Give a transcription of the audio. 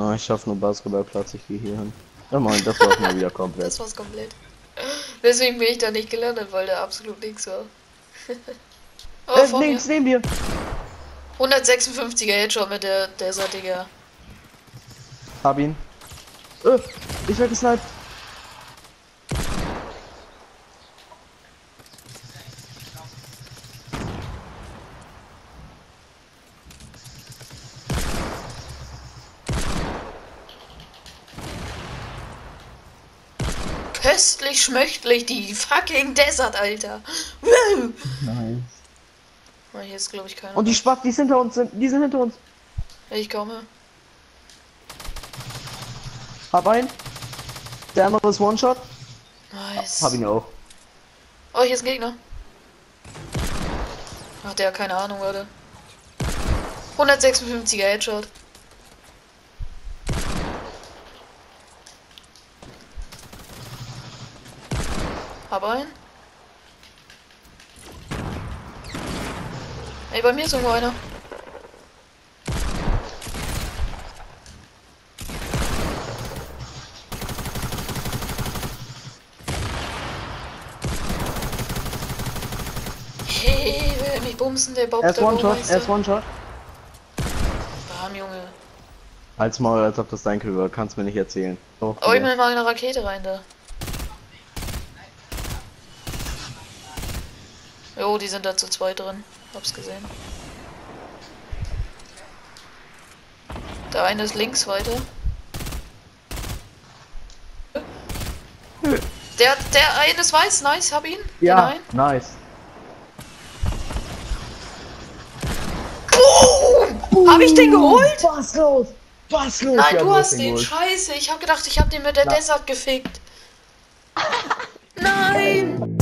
Ah, ich schaff nur Basketballplatz, ich gehe hier hin. Ja moin, das war's mal wieder komplett. Das war's komplett. Deswegen bin ich da nicht gelandet, weil der absolut nichts war. oh, äh, links, neben dir! 156er Headshot mit der Desert, Digga. Hab ihn. Äh, ich werd gesniped. Köstlich schmöchtlich, die fucking Desert, Alter. Woo! Nice. Hier ist, glaube ich, keiner. Und die Spaß, die sind hinter uns, sind- die sind hinter uns. Ich komme. Hab einen. Der andere ist One-Shot. Nice. Hab ihn auch. Oh, hier ist ein Gegner. Ach, der, keine Ahnung, warte. 156er Headshot. Hab einen. Ey, bei mir ist irgendwo einer. Hey, will mich bumsen, der Bob Er ist One-Shot, er ist One-Shot. Bam, Junge. Als Maul, als ob das dein Kill war, kannst mir nicht erzählen. So, Oh, ich will mal eine Rakete rein da. Jo, die sind da zu zweit drin. Hab's gesehen. Der eine ist links weiter. Der, der eine ist weiß, nice, hab ihn. Den Ja, nice. Boom! Hab ich den geholt? Was los? Was los? Nein, Ja, du hast den. geholt. Scheiße, ich hab gedacht, ich hab den mit der Na. Desert gefickt. Nein!